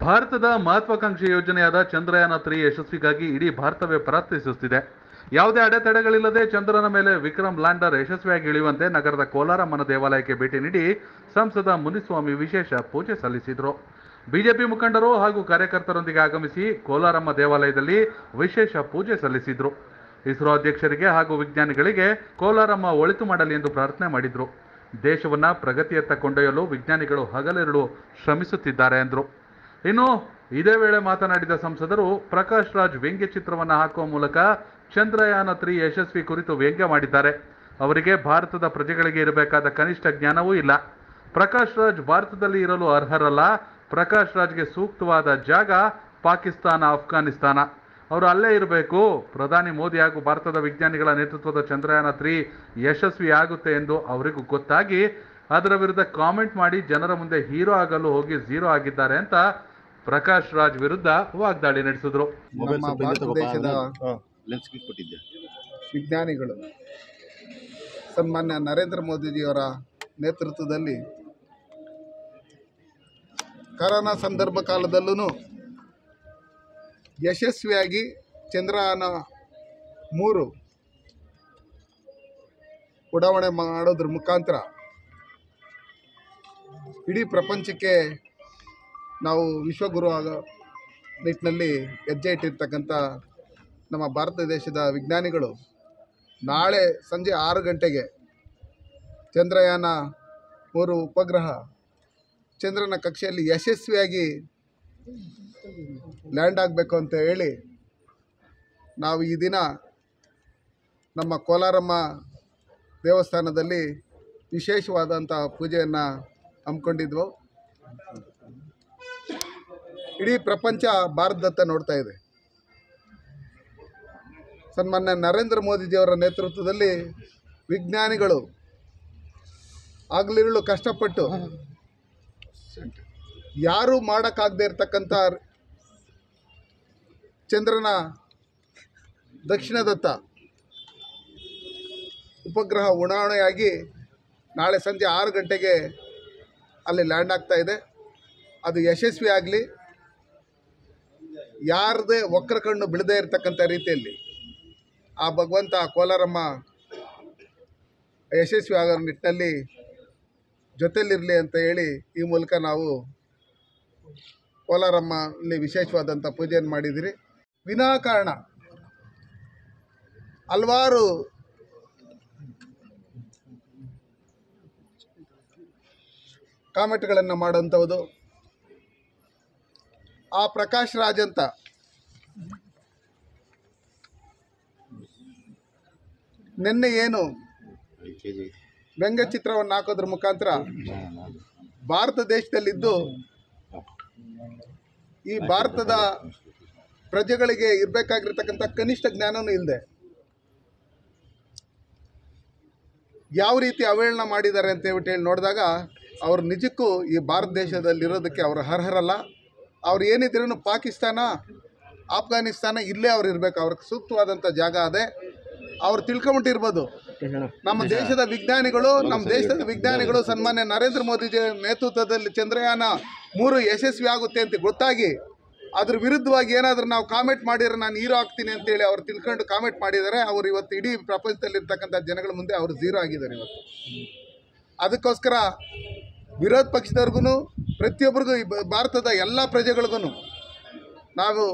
ಭಾರತದ ಮಹತ್ವಾಕಾಂಕ್ಷಿ ಯೋಜನೆಯಾದ ಚಂದ್ರಯಾನ ತ್ರೀ ಯಶಸ್ವಿಗಾಗಿ ಇಡೀ ಭಾರತವೇ ಪ್ರಾರ್ಥಿಸುತ್ತಿದೆ ಯಾವುದೇ ಅಡೆತಡೆಗಳಿಲ್ಲದೆ ಚಂದ್ರನ ಮೇಲೆ ವಿಕ್ರಮ್ ಲ್ಯಾಂಡರ್ ಯಶಸ್ವಿಯಾಗಿ ಇಳಿಯುವಂತೆ ನಗರದ ಕೋಲಾರಮ್ಮನ ದೇವಾಲಯಕ್ಕೆ ಭೇಟಿ ನೀಡಿ ಸಂಸದ ಮುನಿಸ್ವಾಮಿ ವಿಶೇಷ ಪೂಜೆ ಸಲ್ಲಿಸಿದರು. ಬಿಜೆಪಿ ಮುಖಂಡರು ಹಾಗೂ ಕಾರ್ಯಕರ್ತರೊಂದಿಗೆ ಆಗಮಿಸಿ ಕೋಲಾರಮ್ಮ ದೇವಾಲಯದಲ್ಲಿ ವಿಶೇಷ ಪೂಜೆ ಸಲ್ಲಿಸಿದ್ರು. ಇಸ್ರೋ ಅಧ್ಯಕ್ಷರಿಗೆ ಹಾಗೂ ವಿಜ್ಞಾನಿಗಳಿಗೆ ಕೋಲಾರಮ್ಮ ಒಳಿತು ಮಾಡಲಿ ಎಂದು ಪ್ರಾರ್ಥನೆ ಮಾಡಿದರು. ದೇಶವನ್ನು ಪ್ರಗತಿಯತ್ತ ಕೊಂಡೊಯ್ಯಲು ವಿಜ್ಞಾನಿಗಳು ಹಗಲಿರುಳು ಶ್ರಮಿಸುತ್ತಿದ್ದಾರೆ ಎಂದರು ಇನ್ನು ಇದೇ ವೇಳೆ ಮಾತನಾಡಿದ ಸಂಸದರು, ಪ್ರಕಾಶ್ ರಾಜ್ ವ್ಯಂಗ್ಯ ಚಿತ್ರವನ್ನು ಹಾಕುವ ಮೂಲಕ ಚಂದ್ರಯಾನ ತ್ರೀ ಯಶಸ್ವಿ ಕುರಿತು ವ್ಯಂಗ್ಯ ಮಾಡಿದ್ದಾರೆ. ಅವರಿಗೆ ಭಾರತದ ಪ್ರಜೆಗಳಿಗೆ ಇರಬೇಕಾದ ಕನಿಷ್ಠ ಜ್ಞಾನವೂ ಇಲ್ಲ. ಪ್ರಕಾಶ್ ರಾಜ್ ಭಾರತದಲ್ಲಿ ಇರಲು ಅರ್ಹರಲ್ಲ. ಪ್ರಕಾಶ್ ರಾಜ್ಗೆ ಸೂಕ್ತವಾದ ಜಾಗ ಪಾಕಿಸ್ತಾನ ಅಫ್ಘಾನಿಸ್ತಾನ ಅವರು ಅಲ್ಲೇ ಇರಬೇಕು. ಪ್ರಧಾನಿ ಮೋದಿ ಹಾಗೂ ಭಾರತದ ವಿಜ್ಞಾನಿಗಳ ನೇತೃತ್ವದ ಚಂದ್ರಯಾನ ತ್ರೀ ಯಶಸ್ವಿ ಆಗುತ್ತೆ ಎಂದು ಅವರಿಗೂ ಗೊತ್ತಾಗಿ, ಅದರ ವಿರುದ್ಧ ಕಾಮೆಂಟ್ ಮಾಡಿ ಜನರ ಮುಂದೆ ಹೀರೋ ಆಗಲು ಹೋಗಿ ಝೀರೋ ಆಗಿದ್ದಾರೆ ಅಂತ ಪ್ರಕಾಶ್ ರಾಜ್ ವಿರುದ್ಧ ವಾಗ್ದಾಳಿ ನಡೆಸಿದ್ರು. ನಮ್ಮ ಭಾರತ ದೇಶದ ಲೆನ್ಸ್ ಕಿಟ್ ಕೊಟ್ಟಿದ್ದೆ. ವಿಜ್ಞಾನಿಗಳು. ಸನ್ಮಾನ್ಯ ನರೇಂದ್ರ ಮೋದಿಜಿಯವರ ನೇತೃತ್ವದಲ್ಲಿ ಕರೋನಾ ಸಂದರ್ಭ ಕಾಲದಲ್ಲೂ ಯಶಸ್ವಿಯಾಗಿ ಚಂದ್ರಯಾನ ಮೂರು ಉಡಾವಣೆ ಮಾಡೋದ್ರ ಮುಖಾಂತರ ಇಡೀ ಪ್ರಪಂಚಕ್ಕೆ ನಾವು ವಿಶ್ವಗುರು ಆಗೋ ನಿಟ್ಟಿನಲ್ಲಿ ಹೆಜ್ಜೆ ಇಟ್ಟಿರ್ತಕ್ಕಂಥ ನಮ್ಮ ಭಾರತ ದೇಶದ ವಿಜ್ಞಾನಿಗಳು ನಾಳೆ ಸಂಜೆ ಆರು ಗಂಟೆಗೆ ಚಂದ್ರಯಾನ ಮೂರು ಉಪಗ್ರಹ ಚಂದ್ರನ ಕಕ್ಷೆಯಲ್ಲಿ ಯಶಸ್ವಿಯಾಗಿ ಲ್ಯಾಂಡ್ ಆಗಬೇಕು ಅಂತ ಹೇಳಿ ನಾವು ಈ ದಿನ ನಮ್ಮ ಕೋಲಾರಮ್ಮ ದೇವಸ್ಥಾನದಲ್ಲಿ ವಿಶೇಷವಾದಂಥ ಪೂಜೆಯನ್ನು ಹಮ್ಮಿಕೊಂಡಿದ್ವು. ಇಡೀ ಪ್ರಪಂಚ ಭಾರತದತ್ತ ನೋಡ್ತಾ ಇದೆ. ಸನ್ಮಾನ್ಯ ನರೇಂದ್ರ ಮೋದಿಜಿಯವರ ನೇತೃತ್ವದಲ್ಲಿ ವಿಜ್ಞಾನಿಗಳು ಆಗಲಿರಲು ಕಷ್ಟಪಟ್ಟು ಯಾರೂ ಮಾಡೋಕ್ಕಾಗದೇ ಇರತಕ್ಕಂಥ ಚಂದ್ರನ ದಕ್ಷಿಣದತ್ತ ಉಪಗ್ರಹ ಉಡಾವಣೆಯಾಗಿ ನಾಳೆ ಸಂಜೆ ಆರು ಗಂಟೆಗೆ ಅಲ್ಲಿ ಲ್ಯಾಂಡ್ ಆಗ್ತಾ ಇದೆ. ಅದು ಯಶಸ್ವಿ ಆಗಲಿ ಯಾರದೇ ವಕ್ರ ಕಣ್ಣು ಬಿಡದೇ ಇರತಕ್ಕಂಥ ರೀತಿಯಲ್ಲಿ ಆ ಭಗವಂತ ಕೋಲಾರಮ್ಮ ಯಶಸ್ವಿ ಆಗೋ ನಿಟ್ಟಿನಲ್ಲಿ ಜೊತೆಯಲ್ಲಿರಲಿ ಅಂತ ಹೇಳಿ ಈ ಮೂಲಕ ನಾವು ಕೋಲಾರಮ್ಮಲ್ಲಿ ವಿಶೇಷವಾದಂಥ ಪೂಜೆಯನ್ನು ಮಾಡಿದಿರಿ ವಿನಾಕಾರಣ ಹಲವಾರು ಕಾಮೆಂಟ್ಗಳನ್ನು ಮಾಡುವಂಥದ್ದು. ಆ ಪ್ರಕಾಶ್ ರಾಜ್ ಅಂತ. ನಿನ್ನೆ ಏನು? ವ್ಯಂಗ್ಯಚಿತ್ರವನ್ನು ವ್ಯಂಗ್ಯ ಚಿತ್ರವನ್ನು ಹಾಕೋದ್ರ ಮುಖಾಂತರ ಭಾರತ ದೇಶದಲ್ಲಿದ್ದು ಈ ಭಾರತದ ಪ್ರಜೆಗಳಿಗೆ ಇರಬೇಕಾಗಿರ್ತಕ್ಕಂಥ ಕನಿಷ್ಠ ಜ್ಞಾನವೂ ಇಲ್ಲದೆ ಯಾವ ರೀತಿ ಅವಹೇಳನ ಮಾಡಿದ್ದಾರೆ ಅಂತ ಹೇಳ್ಬಿಟ್ಟು ಹೇಳಿ ನೋಡಿದಾಗ ಅವರು ನಿಜಕ್ಕೂ ಈ ಭಾರತ ದೇಶದಲ್ಲಿರೋದಕ್ಕೆ ಅವರು ಅರ್ಹರಲ್ಲ. ಅವ್ರು ಏನಿದ್ರೂ ಪಾಕಿಸ್ತಾನ ಆಫ್ಘಾನಿಸ್ತಾನ ಇಲ್ಲೇ ಅವ್ರು ಇರಬೇಕು. ಅವ್ರಿಗೆ ಸೂಕ್ತವಾದಂಥ ಜಾಗ ಅದೇ. ಅವ್ರು ತಿಳ್ಕೊಂಬಿಟ್ಟಿರ್ಬೋದು. ನಮ್ಮ ದೇಶದ ವಿಜ್ಞಾನಿಗಳು ನಮ್ಮ ದೇಶದ ವಿಜ್ಞಾನಿಗಳು ಸನ್ಮಾನ್ಯ ನರೇಂದ್ರ ಮೋದಿಜಿ ನೇತೃತ್ವದಲ್ಲಿ ಚಂದ್ರಯಾನ ಮೂರು ಯಶಸ್ವಿ ಆಗುತ್ತೆ ಅಂತ ಗೊತ್ತಾಗಿ ಅದ್ರ ವಿರುದ್ಧವಾಗಿ ಏನಾದರೂ ನಾವು ಕಾಮೆಂಟ್ ಮಾಡಿದ್ರೆ ನಾನು ಹೀರೋ ಆಗ್ತೀನಿ ಅಂತೇಳಿ ಅವ್ರು ತಿಳ್ಕೊಂಡು ಕಾಮೆಂಟ್ ಮಾಡಿದರೆ ಅವ್ರು ಇವತ್ತು ಇಡೀ ಪ್ರಪಂಚದಲ್ಲಿರ್ತಕ್ಕಂಥ ಜನಗಳ ಮುಂದೆ ಅವರು ಝೀರೋ ಆಗಿದ್ದಾರೆ ಇವತ್ತು. ಅದಕ್ಕೋಸ್ಕರ ವಿರೋಧ ಪಕ್ಷದವ್ರಿಗೂ ಪ್ರತಿಯೊಬ್ಬರಿಗೂ ಈ ಭಾರತದ ಎಲ್ಲ ಪ್ರಜೆಗಳಿಗೂ ನಾವು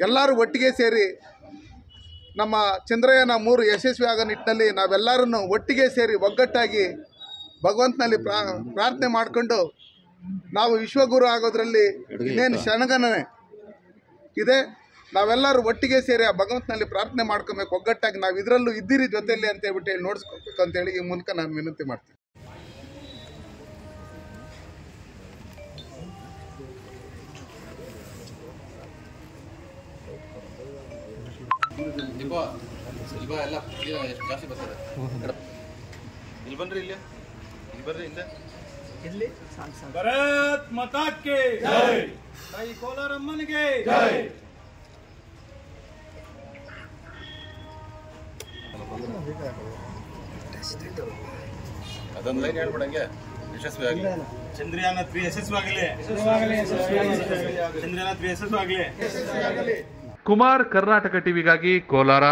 ಎಲ್ಲರೂ ಒಟ್ಟಿಗೆ ಸೇರಿ ನಮ್ಮ ಚಂದ್ರಯಾನ ಮೂರು ಯಶಸ್ವಿ ಆಗೋ ನಿಟ್ಟಿನಲ್ಲಿ ನಾವೆಲ್ಲರನ್ನು ಒಟ್ಟಿಗೆ ಸೇರಿ ಒಗ್ಗಟ್ಟಾಗಿ ಭಗವಂತನಲ್ಲಿ ಪ್ರಾ ಪ್ರಾರ್ಥನೆ ಮಾಡಿಕೊಂಡು ನಾವು ವಿಶ್ವಗುರು ಆಗೋದ್ರಲ್ಲಿ ಇನ್ನೇನು ಕ್ಷಣಗಣನೆ ಇದೆ. ನಾವೆಲ್ಲರೂ ಒಟ್ಟಿಗೆ ಸೇರಿ ಆ ಭಗವಂತನಲ್ಲಿ ಪ್ರಾರ್ಥನೆ ಮಾಡ್ಕೊಬೇಕು ಒಗ್ಗಟ್ಟಾಗಿ ನಾವು ಇದರಲ್ಲೂ ಇದ್ದೀರಿ ಜೊತೆಯಲ್ಲಿ ಅಂತ ಹೇಳ್ಬಿಟ್ಟು ಹೇಳಿ ನೋಡಿಸ್ಕೋಬೇಕು ಅಂತೇಳಿ ಈ ಮೂಲಕ ನಾನು ವಿನಂತಿ ಮಾಡ್ತೀನಿ. ಸಿಲ್ಬಾ ಎಲ್ಲ ಕ್ಲೀನ್ ಎಷ್ಟು ಜಾಸ್ತಿ ಬರ್ತದೆ. ಇಲ್ಲಿ ಬನ್ರಿ ಇಲ್ಲಿ. ಇಲ್ಲಿ ಬರ್ರಿ ಹಿಂದೆ ಭಾರತ್ ಮಾತಾ ಕೆ ಜೈ. ತಾಯಿ ಕೋಲಾರಮ್ಮನಿಗೆ. ಜೈ. ಅದೊಂದು ಲೈನ್ ಹೇಳ್ಬಿಡಂಗೆ. ಯಶಸ್ವಿ ಆಗಲಿ ಚಂದ್ರಯಾನ ತ್ರೀ ಯಶಸ್ವಾಗಲಿ ಚಂದ್ರಯಾನ ತ್ರೀ ಯಶಸ್ವಾಗಲಿ ಕುಮಾರ್ ಕರ್ನಾಟಕ ಟಿವಿಗಾಗಿ ಕೋಲಾರ